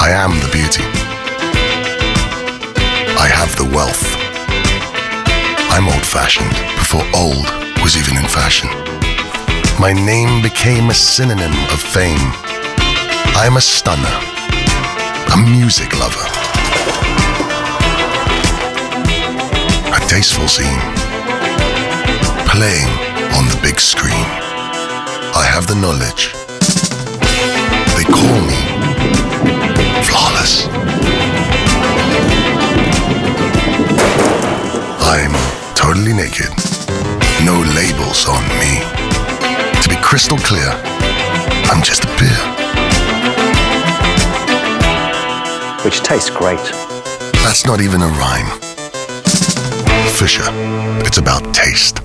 I am the beauty. I have the wealth. I'm old fashioned before old was even in fashion. My name became a synonym of fame. I'm a stunner, a music lover, a tasteful scene, playing on the big screen. The knowledge. They call me flawless. I'm totally naked. No labels on me. To be crystal clear, I'm just a beer. which tastes great. That's not even a rhyme. Fischer, it's about taste.